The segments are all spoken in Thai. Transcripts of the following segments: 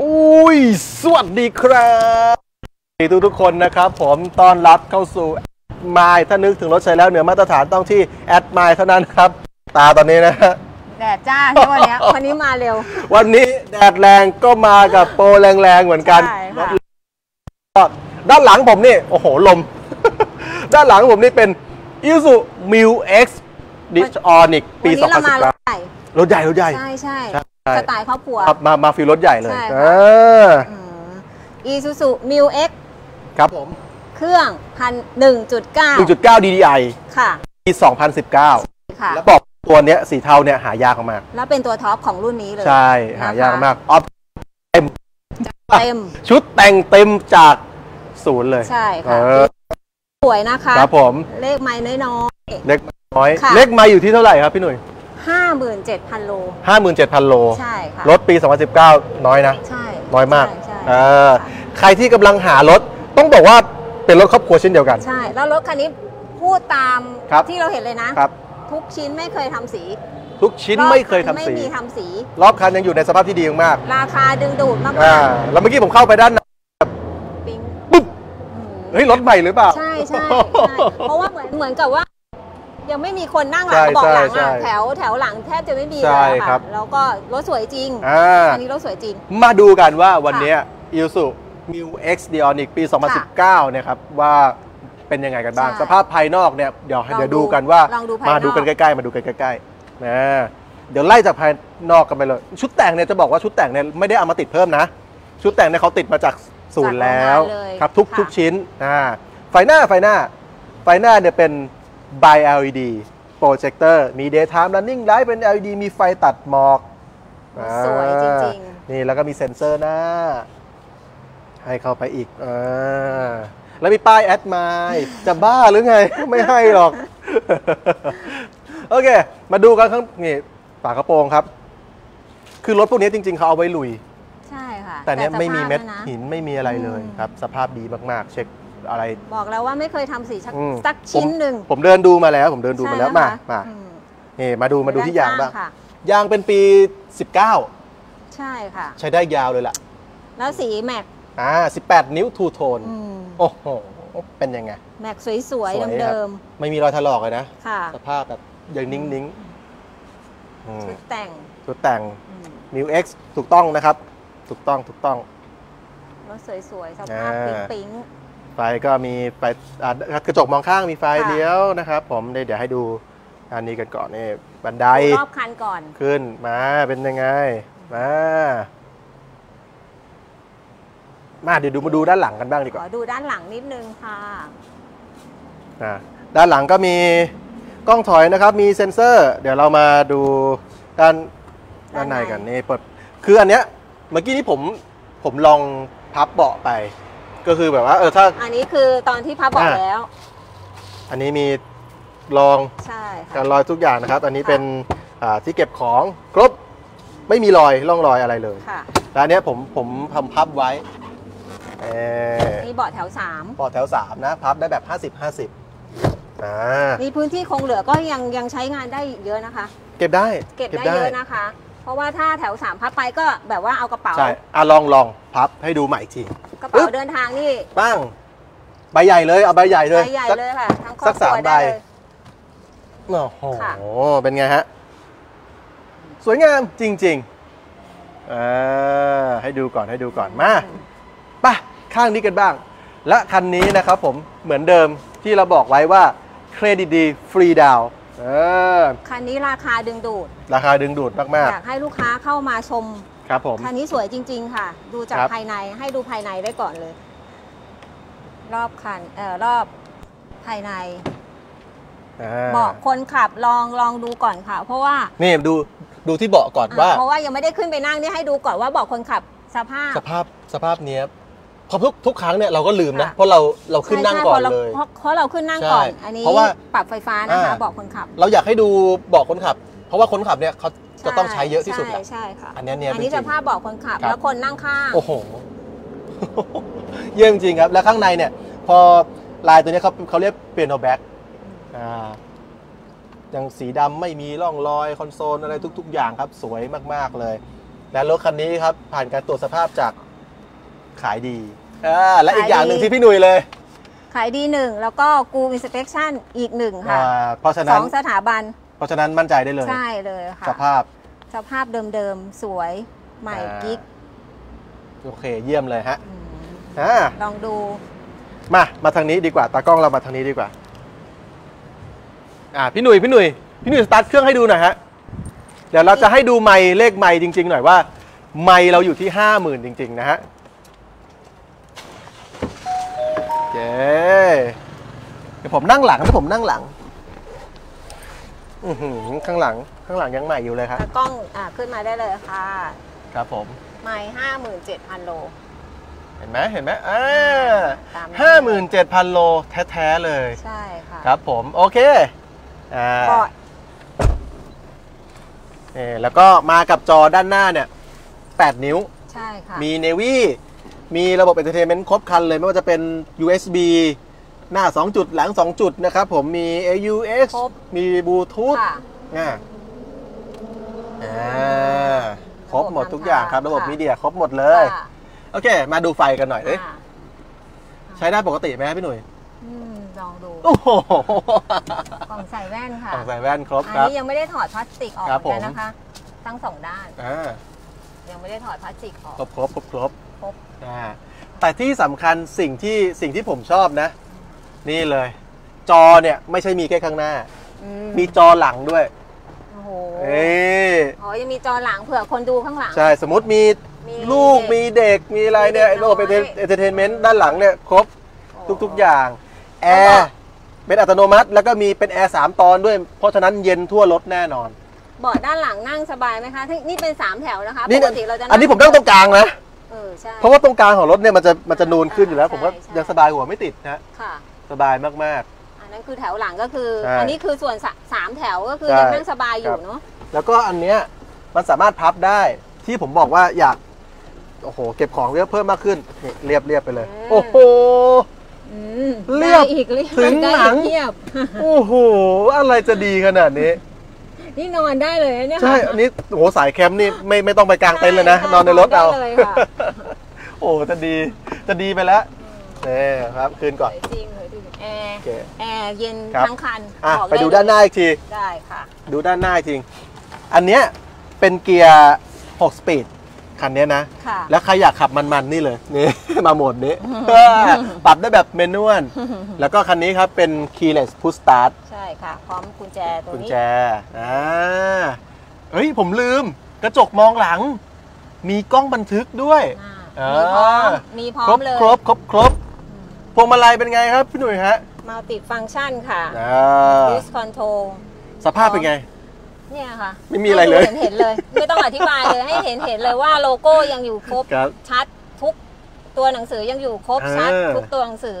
อุ้ย สวัสดีครับทุกทุกๆคนนะครับ ผมต้อนรับเข้าสู่มายถ้านึกถึงรถใช้แล้วเหนือมาตรฐานต้องที่แอดมายเท่านั้นครับ ตาตอนนี้นะฮะแดดจ้าใช่วันเนี้ยวันนี้มาเร็ว วันนี้แดดแรงก็มากับโปรแรงๆเหมือนกันใช่ค่ะก็ด้านหลังผมนี่ โอ้โห ลม ด้านหลังผมนี่เป็น Isuzu Mil X d i s h o n i c ปีวันนี้เรามารถใหญ่2019รถใหญ่รถใหญ่ ใช่ใช่ใช่ใช่ สไตล์ครอบครัวครับมามา feel รถใหญ่เลยใช่ค่ะเออ Isuzu MU-X ครับผม เครื่องพันหนึ่งจุดเก้า1.9 DDI ค่ะปี 2019 ค่ะ แล้วบอกตัวเนี้ยสีเทาเนี่ยหายากมาก แล้วเป็นตัวท็อปของรุ่นนี้เลย ใช่ หายากมาก ออฟเต็ม ชุดแต่งเต็มจากศูนย์เลยใช่เอค่ะอสวยนะคะ ครับผม เลขไมล์น้อย เล็กน้อย ค่ะ เล็กมาอยู่ที่เท่าไหร่ครับพี่หนุ่ย ๆห้าหมื่นเจ็ดพันโล 57,000 โล ใช่ค่ะ รถปี 2019 น้อยนะ ใช่ น้อยมากใช่ใช่เออใครที่กำลังหารถต้องบอกว่าเป็นรถครอบครัวเช่นเดียวกัน ใช่ แล้วรถคันนี้พูดตามครับที่เราเห็นเลยนะครับทุกชิ้นไม่เคยทำสีทุกชิ้นรอบไม่เคยทำไม่สีมีทำสี รอบคันยังอยู่ในสภาพที่ดีมาก ราคาดึงดูดมากๆอ่าแล้วเมื่อกี้ผมเข้าไปด้านในๆปิ๊งปุ๊บอืมเฮ้ยรถใหม่หรือเปล่าใช่ใช่ใช่เพราะว่าเหมือนเหมือนกับว่า ยังไม่มีคนนั่งหลัใช่งเบาะหลังใช่อะใช่แถวแถวหลังแทบจะไม่มีใช่เลยอะครัค่ะบแล้วก็รถสวยจริงอ่าอันนี้รถสวยจริง มาดูกันว่าวันเนี้ย Isuzu Mu X Dionic ปี 2019เนี่ยครับว่าเป็นยังไงกันบ้างใช่สภาพภายนอกเนี่ยเดี๋ยวลองเดี๋ยวดูดูกันว่าลองดูภายนอกมาดูกันใกล้ๆ มาดูกันใกล้ๆนะเดี๋ยวไล่จากภายนอกกันไปเลย ชุดแต่งเนี่ยจะบอกว่าชุดแต่งเนี่ยไม่ได้เอามาติดเพิ่มนะ ชุดแต่งเนี่ยเขาติดมาจากศูนย์แล้วจากโรงงานเลยครับทุกค่ะทุกชิ้นอ่าไฟหน้าไฟหน้าไฟหน้าเนี่ยเป็น by LED projector มี daytime running light เป็น LED มีไฟตัดหมอกสวยจริงๆ นี่แล้วก็มีเซ็นเซอร์หน้า ให้เข้าไปอีกอ่าแล้วมีป้ายแอดมายจะบ้าหรือไง ไม่ให้หรอก โอเค มาดูกันข้างนี่ฝากระโปรงครับ คือรถพวกนี้จริง ๆ เขาเอาไว้ลุย ใช่ค่ะ แต่เนี้ยสภาพไม่มีเม็ดนะหินไม่มีอะไรเลยอืมครับ สภาพดีมากๆ เช็ค อะไร บอกแล้วว่าไม่เคยทำสีสักอืม สักชิ้นผมหนึ่ง ผมเดินดูมาแล้ว ผมเดินดูมาแล้วใช่มานะคะมาอืมนี่มาดูมาดูที่ยางบ้างค่ะ ยางเป็นปี 19 ใช่ค่ะ ใช้ได้ยาวเลยล่ะแล้วสีแม็กอ่า18 นิ้วทูโทนอืมโอ้โหเป็นยังไง แม็กสวยสวยๆครับเดิมไม่มีรอยถลอกเลยนะ ๆค่ะสภาพแบบยังนิ่งๆอืมชุดแต่งชุดแต่ง อืมมิว X ถูกต้องนะครับ ถูกต้องถูกต้อง รถสวยๆสภาพอ่าปิ๊ง ไฟก็มีไฟอ่ากระจกมองข้างมีไฟค่ะเลี้ยวนะครับ ผมเดี๋ยวให้ดูอันนี้กันก่อนนี่บันไดๆดูรอบคันก่อนขึ้นมาเป็นยังไงมามาเดี๋ยวดูมาดูด้านหลังกันบ้างดีกขว่าอดูด้านหลังนิดนึงค่ะอ่าด้านหลังก็มีกล้องถอยนะครับ มีเซ็นเซอร์ เดี๋ยวเรามาดูด้านด้านในกันนี่เปิดคืออันเนี้ยเมื่อกี้นี้ผมผมลองพับเบาะไป ก็คือแบบว่าเออถ้าอันนี้คือตอนที่พับเบอกอ่าแล้ว อันนี้มีรองใช่ค่ะการรอยทุกอย่างนะครับ อันนี้ค่ะเป็นอ่าที่เก็บของครบไม่มีรอยร่องรอยอะไรเลยค่ะแล้วอันเนี้ยผมผมทำพับไว้เออนี่เบาะแถวปอดแถว 3 นะ พับได้แบบ 50 50อ่า3มีพื้นที่คงเหลือก็ยังยังใช้งานได้เยอะนะคะ เก็บได้ เก็บได้เยอะนะคะ เพราะว่าถ้าแถว3พับไปก็แบบว่าเอากระเป๋าใช่อะลองลองพับให้ดูใหม่อีกทีกระเป๋าเดินทางนี่ปั้งใบใหญ่เลยเอาใบใหญ่เลยใบใหญ่สักเลยค่ะทั้งครสัอบกครัวสามใบได้เลยโอ้โหค่ะเป็นไงฮะ สวยงามจริงๆอ่าให้ดูก่อนให้ดูก่อนมาไป่ะข้างนี้กันบ้าง และคันนี้นะครับผมเหมือนเดิมที่เราบอกไว้ว่าเครดิตดีฟรีดาว เออคันนี้ราคาดึงดูด ราคาดึงดูดมากอยากให้ลูกค้าเข้ามาชมๆครับผมคันนี้สวยจริง ๆ ค่ะ ดูจากครับภายในให้ดูภายในได้ก่อนเลย รอบคันเอ่อรอบภายในอ่เบาะคนขับลองลองดูก่อนค่ะ เพราะว่านี่ดูดูที่เบาะก่อนว่า เพราะว่ายังไม่ได้ขึ้นไปนั่งนี่ให้ดูก่อนว่าเบาะคนขับสภาพ สภาพสภาพเนี้ยเพราะทุกทุกครั้งเนี่ยเราก็ลืมนะ ค่ะ เพราะเราเราขึ้นนั่งใช่ก่อนพราเลยเพราะเพราะเราขึ้นนั่งก่อน ใช่อันนี้เพราะว่าปรับไฟฟ้านะคะ อ่าเบาะคนขับเราอยากให้ดูเบาะคนขับ เพราะว่าคนขับเนี่ยเขาจะต้องใช้เยอะที่สุดแหละใช่ใช่ค่ะ อันเนี้ยเนี่ยอันนี้จริสงๆภาพเบาะคนขับ ครับ แล้วคนนั่งข้าง โอ้โห เยี่ยมจริงครับ แล้วข้างในเนี่ย พอลายตัวเนี้ยเขาเขาเรียก piano black อ่ายังสีดำไม่มีร่องรอย คอนโซลอะไรทุก ๆ อย่างครับ สวยมาก ๆ เลย และรถคันนี้ครับ ผ่านการตรวจสภาพจาก Kaidee อ่าและอีกอย่างหนึ่งที่พี่หนุ่ยเลย Kaidee หนึ่งแล้วก็กูอินสเป c ชั่นอีกหนึ่งค่ะอ่าเพราะฉะสนั้อนงสถาบันเพราะฉะนั้นมั่นใจได้เลยใช่เลยค่ะ สภาพสภาพเดิมๆ สวยใหม่อ่ากิ๊กโอเคเยี่ยมเลยฮะอืมอ่าลองดู มามาทางนี้ดีกว่าตากล้องเรามาทางนี้ดีกว่าอ่าพี่หนุ่ยพี่หนุ่ยพี่หนุ่ยสตาร์ทเครื่องให้ดูหน่อยฮะเดี๋ยวเราจะให้ดูไมค์เลขไมค์จริง ๆ หน่อยว่าไมค์เราอยู่ที่ห้าหมื่นจริง ๆ นะฮะ เย้เดี๋ยวผมนั่งหลังถ้าผมนั่งหลัง อือหือข้างหลังข้างหลังยังใหม่อยู่เลยครับตากล้องอ่าขึ้นมาได้เลยค่ะ ครับผมไม่ห้าหมื่นเจ็ดพันโล เห็นไหมเห็นไหมอ่าตามนั้น ห้าหมื่นเจ็ดพันโลแท้ๆเลย ใช่ค่ะครับผม โอเคอ่าเบาะเอ่อแล้วก็มากับจอด้านหน้าเนี่ย 8 นิ้ว ใช่ค่ะ มี Navy มีระบบ Entertainment ครบครันเลยไม่ว่าจะเป็น USB หน้า 2 จุดหลัง 2 จุดนะครับผมมี AUX ครบ มีบลูทูธค่ะ อ่าอ่าครบหมดทุกอย่างครับ ระบบค่ะ มีเดียครบหมดเลย ค่ะโอเค มาดูไฟกันหน่อยเอ๊ะอ่าใช้ได้ปกติไหมครับพี่หนุ่ยอืมลองดูโอ้โหกล่องใส่แว่นค่ะต้องใส่แว่นครบอันครับ นี้ยังไม่ได้ถอดพลาสติกออกครับเหมือนกันผมนะคะ ทั้งสองด้าน อ่ายังไม่ได้ถอดพลาสติกออก ครบครบครบครบ ครบอ่าแต่ที่สำคัญสิ่งที่สิ่งที่ผมชอบนะ นี่เลย จอเนี่ยไม่ใช่มีแค่ข้างหน้า อืมีจอหลังด้วย โอ้โหเอ้ยอ๋อยังมีจอหลังเผื่อคนดูข้างหลัง ใช่สมมติมีมีลูกมีเด็กมีอะไรเนี่ยมีเด็กระบบน้อย entertainment ด้านหลังเนี่ยครบ โอ้ทุกๆอย่างแอแล้วก็ร์เป็นอัตโนมัติ แล้วก็มีเป็นแอร์สามตอนด้วย เพราะฉะนั้นเย็นทั่วรถแน่นอนเบาะด้านหลังนั่งสบายไหมคะที่นี่เป็นสามแถวนะคะนี่ปกติเราจะอันนี้ผมนั่งตรงกลางนะเออใช่ เพราะว่าตรงกลางของรถเนี่ยมันจะมันจะนูนขึ้นอยู่แล้ว ผมก็ใช่ใช่ยังสบายหัวไม่ติดนะค่ะ สบายมากอันนั้นคือแถวหลังก็คือ ใช่อันนี้คือส่วนสะสามแถวก็คือใช่ ยังนั่งสบายอครัยู่บเนาะๆ แล้วก็อันเนี้ยมันสามารถพับได้ที่ผมบอกว่าอยากโอ้โหเก็บของเยอะเพิ่มมากขึ้นนี่เรียบเรียบไปเลย โอ้โห อืมเรียบได้อีกเรียบถึงได้หลังอีกเทียบ โอ้โหอะไรจะดีขนาดนี้ นี่นอนได้เลยนะเนี่ยใช่อันนี้โอ้โหสายแคมป์นี่ไม่ไม่ต้องไปกางเต็นท์เลยนะใช่นอนในรถเอานอนได้เลยค่ะโอ้จะดีจะดีไปแล้วนี่ครับคืนก่อนสวยจริงเลยจริงแอร์โอเคแอร์เย็นครับทั้งคันอะบอกไปดูเลยด้านหน้าอีกทีได้ค่ะ ดูด้านหน้าอีกทีอันเนี้ยเป็นเกียร์ 6 speed คันเนี้ยนะค่ะแล้วใครอยากขับมันๆนี่เลยนี่มาโหมดนี้ปรับได้แบบ manual แล้วก็คันนี้ครับเป็น keyless push start ใช่ค่ะ พร้อมกุญแจตัวกุญนี้แจอ่าเฮ้ยผมลืม กระจกมองหลัง มีกล้องบันทึกด้วยอ่ามีพร้อมมีพร้อครมบเลยครบครบครบพวงมาลัยเป็นไงครับพี่หนุ่ยฮะมัลติฟัง c t ชันค่ะอ่า Cruise Control สภาพเป็นไง เนี่ยค่ะไม่มีอะไรเลยให้ดูเห็นๆเลย ไม่ต้องอธิบายเลยให้เห็นเห็นๆเลยว่าโลโก้ยังอยู่ครบครับชัดทุกตัวหนังสือยังอยู่ครบเออชัดทุกตัวหนังสือ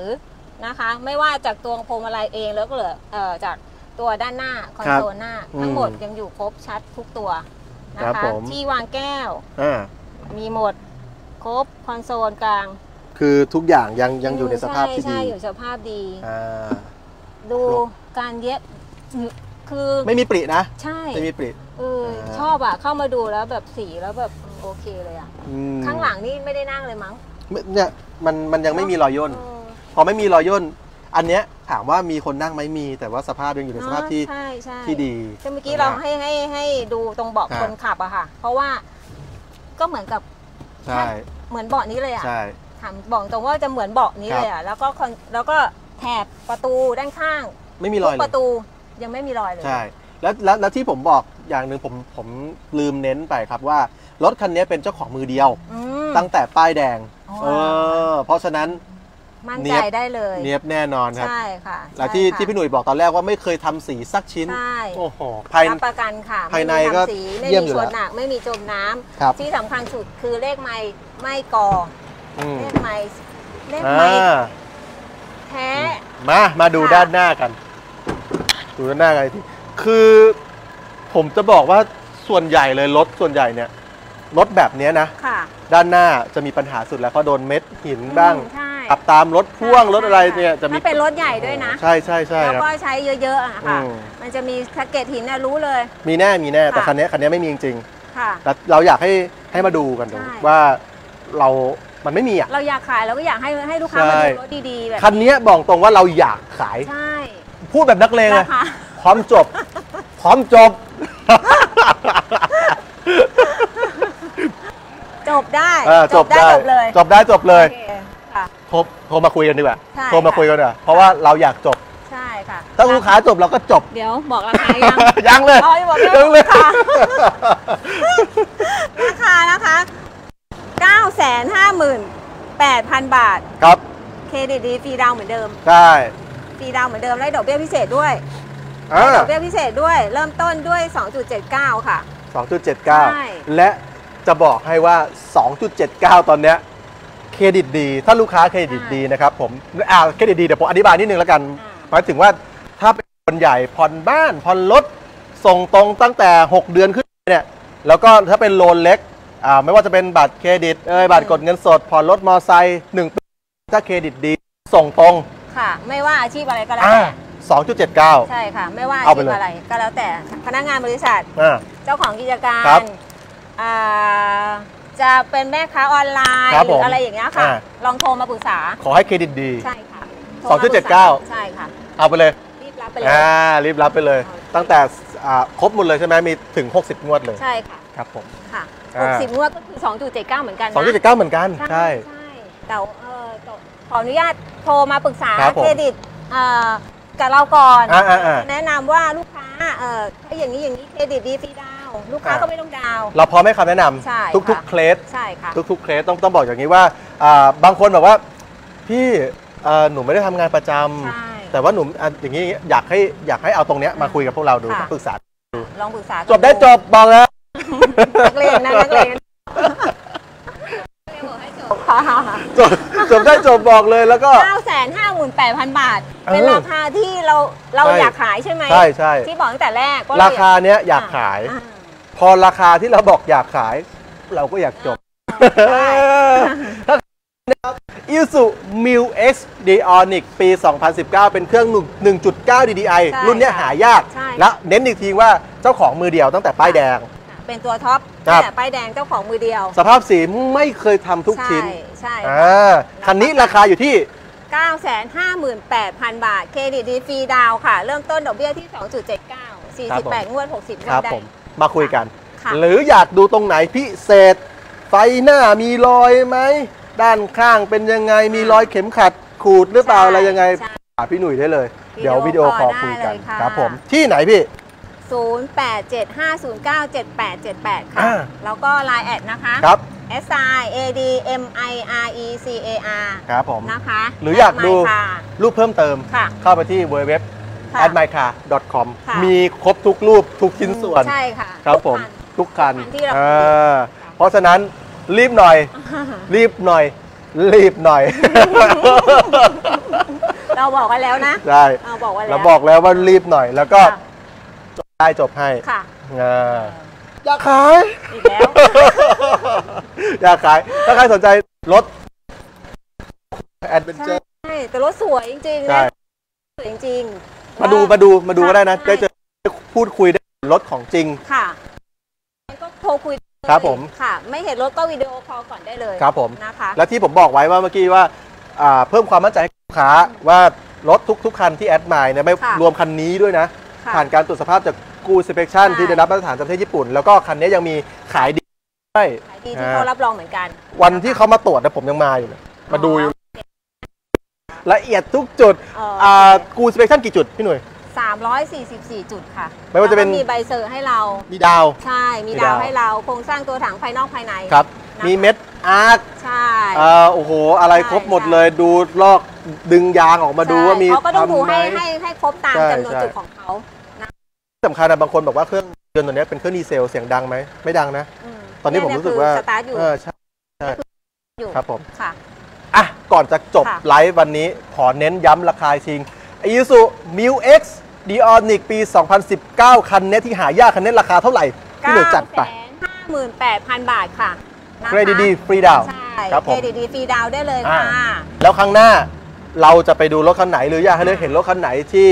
นะคะ ไม่ว่าจากตัวพวงมาลัยเองแล้วก็เหลือเอ่อจากตัวด้านหน้าคอนโซลหน้าอืมทั้งหมดยังอยู่ครบชัดทุกตัวนะครับคะผมที่วางแก้วอ่ามีหมดครบคอนโซลกลาง คือทุกอย่างยังยังอยู่ในสภาพที่ใช่ดีใช่อยู่สภาพดีอ่าดูครบการเย็บ คือไม่มีปรินะ ใช่ไม่มีปริเอออ่าชอบอะเข้ามาดูแล้วแบบสีแล้วแบบโอเคเลยอะอืมข้างหลังนี่ไม่ได้นั่งเลยมั้งเนี่ยมันมันยังไม่มีรอยย่นเออพอไม่มีรอยย่นอันเนี้ยถามว่ามีคนนั่งไหมมี แต่ว่าสภาพยังอยู่ในสภาพที่ใช่ใช่ที่ดีแต่เมื่อกี้เราให้ให้ให้ดูตรงเบาะอ่าคนขับอะค่ะ เพราะว่าก็เหมือนกับใช่เหมือนเบาะนี้เลยอะใช่ถามบอกตรงว่าจะเหมือนเบาะนี้เลยอะแล้วก็คอนแล้วก็แถบประตูด้านข้าง ไม่มีรทุอยกเลปยระตู ยังไม่มีรอยเลย ใช่ แล้วแล้วแล้วที่ผมบอกอย่างหนึ่งผมผมลืมเน้นไปครับว่ารถคันนี้เป็นเจ้าของมือเดียว อืม ตั้งแต่ป้ายแดง อ๋อ เออ เพราะฉะนั้น มั่นเนีใจยบ ได้เลยเนียบแน่นอนครับ ใช่ค่ะและที่ใช่ค่ะที่พี่หนุ่ยบอกตอนแรกว่าไม่เคยทำสีสักชิ้น ใช่โอ้โหภาย รับประกันค่ะภายในไม่มีก็ทำสีไม่เยี่ยมมีอยู่ชนแล้วหนักไม่มีจมน้ำครับที่สำคัญสุดคือเลขไม้ไม่กออืมเลขไม้เลขอ่ไม้าแท้ มา มาดูค่ะ ด้านหน้ากัน ดูด้านหน้ากันอีกทีคือผมจะบอกว่าส่วนใหญ่เลยรถส่วนใหญ่เนี่ยรถแบบเนี้ยนะ ค่ะ ด้านหน้าจะมีปัญหาสุดแล้วเพราะโดนเม็ดหินบ้างอืมใช่ ขับตามรถพ่วงรถอะไรเนี่ยจะมีถ้าเป็นรถใหญ่ด้วยนะ ใช่ใช่ใช่แล้วครับ ก็ใช้เยอะๆอะค่ะ อืม มันจะมีสะเก็ดหินน่ะรู้เลย มีแน่มีแน่แต่ค่ะ คันนี้คันนี้ไม่มีจริงค่ะ ๆแล้วเราอยากให้ให้มาดูกันดูใช่ ว่าเรา มันไม่มีอะ เราอยากขายเราก็อยากให้ให้ลูกค้าใช่มาดูรถดีๆแบบคันนี้บอกตรงว่าเราอยากขาย ใช่ พูดแบบนักเลงเลรายคาพร้อมจบ พร้อมจบ จบได้เออจบได้ จบเลยจบได้จบเลย โอคค่ะ โทรโทรมาคุยกันดีกว่าใช่โทรมาค่ะ คุยกันดีกว่าเพราะว่าเราอยากจบ ใช่ค่ะถ้าลูกค้าจบเราก็จบ เดี๋ยวบอกราคายัง ยังเลยอ๋อยังบอกไม่ยังเลยค่ะราคานะคะ 958,000 บาท ครับ เครดิตดีฟรีดาวน์เหมือนเดิม ใช่ ฟรีดาวน์เหมือนเดิมได้ดอกเบี้ยพิเศษด้วยอ่าดอกเบี้ยพิเศษด้วย เริ่มต้นด้วย 2.79 ค่ะ ใช่ 2.79 และจะบอกให้ว่า 2.79 ตอนเนี้ยเครดิตดี ถ้าลูกค้าเครดิตดีนะครับผมอ่าเครดิตดีเดี๋ยวผมอธิบายนิดนึงแล้วกันอ่าหมายถึงว่าถ้าเป็นคนใหญ่ผ่อนบ้านผ่อนรถส่งตรงตั้งแต่ 6 เดือนขึ้นไปเนี่ยแล้วก็ถ้าเป็นโลนเล็กอ่าไม่ว่าจะเป็นบัตรเครดิตเอ้ยบัตรกดเงินสดผ่อนรถมอไซค์หนึ่งปีถ้าเครดิตดีส่งตรง ค่ะ ไม่ว่าอาชีพอะไรก็แล้วอ่าแต่2.79ใช่ค่ะ ไม่ว่าอาเอาไปชีพเลยอะไรก็แล้วแต่พนักงานบริษัทอ่าเจ้าของกิจการครับอ่าจะเป็นแม่ค้าออนไลน์ครับหรืผมอะไรอย่างเงี้ยค่ะอ่าลองโทรมาปรึกษา ขอให้เครดิตดี ใช่ค่ะสองจุดเจ็ดเก้าใช่ค่ะ เอาไปเลย รีบรับไปเลยอ่ารีบรับไปเลยโอเคตั้งแต่อ่าครบหมดเลยใช่ไหมมีถึง 60 งวดเลย ใช่ค่ะ ครับผม ค่ะอ่า60 งวดก็คือ 2.79 เหมือนกันนะ2.79 เหมือนกัน ใช่ใช่ใช่แต่เออ ขออนุญาตโทรมาปรึกษาครับผม เครดิตเอ่อกับเราก่อน อ่าอ่าอ่า แนะนำว่าลูกค้าเออถ้าอย่างนี้อย่างนี้เครดิตดีฟรีดาวน์ลูกค้าอ่า ก็ไม่ต้องดาวน์ เราพร้อมให้คำแนะนใช่ำทุกค่ะ ๆเคสใช่ค่ะ ทุกๆเคสต้องต้องบอกอย่างนี้ว่าอ่าบางคนแบบว่าพี่เอ่อหนูไม่ได้ทำงานประจใช่ำแต่ว่าหนูอะอย่างนี้อยากให้อยากให้เอาตรงเนี้ยมาคุยกับพวกเราดูค่ะ ปรึกษาลองปรึกษากันจบได้จบบอกแล้ว นักเลงนะนักเลงค่ะ จบ จบได้จบบอกเลยแล้วก็ 958,000 บาทเออเป็นราคาที่เราเราใช่อยากขายใช่ไหมใช่ใช่ ที่บอกตั้งแต่แรกว่าราเอคาเนี้ยอยากขาย อ่ พอราคาที่เราบอกอยากขาย เราก็อยากจบใช่ถ้าอิสุ m i l X Dionic ปี 2019 เป็นเครื่อง 1.9 DDI ใช่รุ่นเนี้ยหายาก ใช่และเน้นอีกทีว่าเจ้าของมือเดียวตั้งแต่ป้ายแดง เป็นตัวท็อปครับ แต่ป้ายแดงเจ้าของมือเดียว สภาพสีไม่เคยทำทุกใช่ชิ้นใช่อ่าคันนี้ราคาอยู่ที่958,000บาท เครดิตดีฟรีดาวน์ค่ะ เริ่มต้นดอกเบี้ยที่ 2.79 ครับผม 48 งวด 60งควรัดบได้ ผมมาคุยกัน ค่ะ หรืออยากดูตรงไหนพิเศษ ไฟหน้ามีรอยไหม ด้านข้างเป็นยังไงมีรอยเข็มขัดขูดหรือเปล่าใช่อะไรยังไงใช่ หาพี่หนุ่ยได้เลย วิดีโอเดี๋ยว video call call คุยกันได้เลยค่ะ ครับผมที่ไหนพี่ 0875097878 ค่ะ อ่า แล้วก็ Line add นะคะ ครับ S I A D M I R E C A R ครับผม นะคะหรืออยากดู Admire Car รูปเพิ่มเติม ค่ะ เข้าไปที่ www ค่ะ a d m y c a r com ค่ะ มีครบทุกรูปทุกชิ้นส่วน ใช่ค่ะครับผม ทุกคันทุกคันทุกคันที่เรา อ่าเพราะฉะนั้นรีบหน่อยรีบหน่อย รีบหน่อย เราบอกกันแล้วนะใช่เราบอกไว้แล้ว เราบอกแล้วว่ารีบหน่อย แล้วก็ค่ะจบ ได้จบให้ค่ะอ่าอยากขายอีกแล้ว อยากขาย ถ้าใครสนใจรถadventureใช่แต่รถสวยจริงๆใช่นะสวยจริงๆมาดูมาดูมาดูก็ได้นะใช่ได้เจอพูดคุยได้รถของจริงค่ะก็โทรคุยได้เลยครับผมค่ะ ไม่เห็นรถก็ video call ก่อนได้เลยครับผมนะคะและที่ผมบอกไว้ว่าเมื่อกี้ว่าอ่าเพิ่มความมั่นใจให้ลูกค้าว่ารถทุกทุกคันที่ Admire เนี่ยไม่ค่ะรวมคันนี้ด้วยนะ ค่ะผ่านการตรวจสภาพจากกูสเปคชั่นใช่ ที่ได้รับมาตรฐานจากประเทศญี่ปุ่น แล้วก็คันนี้ยังมี Kaideeด้วยขายดีที่เขารับรองเหมือนกันวันที่เขามาตรวจนะผมยังมาอยู่เลยมาดูอยู่ละเอียดทุกจุดเอ่ออ่ากูสเปคชั่นกี่จุดพี่หนุ่ย 344 จุดค่ะไม่ว่าจะเป็น แล้มีใบเซอร์ให้เรา มีดาว ใช่ มีมีดาดาว วให้เราโครงสร้างตัวถังภายนอกภายในครับนะคะมีเม็ดอาร์คใช่ อ่าโอ้โห อะไรใช่ครบหมดใช่เลย ดูลอกดึงยางออกมาดูว่ามีใช่เขาก็ต้องดูทำไหม ให้ให้ให้ครบตามใช่จำนวนใช่ จุดของเขา สำคัญนะบางคนบอกว่าเครื่องยนต์ตัวเนี้ยเป็นเครื่องดีเซลเสียงดังไหมไม่ดังนะอืมตอนนี้ผมเยรู้สึกว่าคือสตาร์ทอยู่เออใช่ใช่อยู่ครับผมค่ะอะ ก่อนจะจบค่ะไลฟ์วันนี้ ขอเน้นย้ำราคาจริง i s u m i l X Dionic ปี 2019 คันเนี้ยที่หายากคันเนี้ยราคาเท่าไหร่พี่หนุ่ยจัดไป958,000 บาทค่ะนะะเครดิตดีฟรีดาวใช่ครับผเครมดิตดีฟรีดาวน์ได้เลยอ่าค่ะ แล้วครั้งหน้าเราจะไปดูรถคันไหนหรืออยากให้เลือกเห็นรถคันไหนที่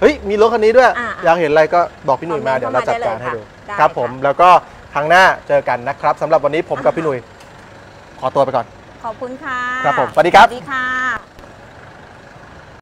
เฮ้ยมีรถคันนี้ด้วย อ่าอยากเห็นอะไรก็บอกพี่หนุ่ยมาคอมเมนต์เดี๋ยวเราจัดการให้เข้ามาได้ดูเลยค่ะครับได้ผมค่ะแล้วก็ครั้งหน้าเจอกันนะครับสำหรับวันนี้ผมกับพี่หนุ่ยขอตัวไปก่อน ขอบคุณค่ะครับผมสวัสดีครับ สวัสดีค่ะ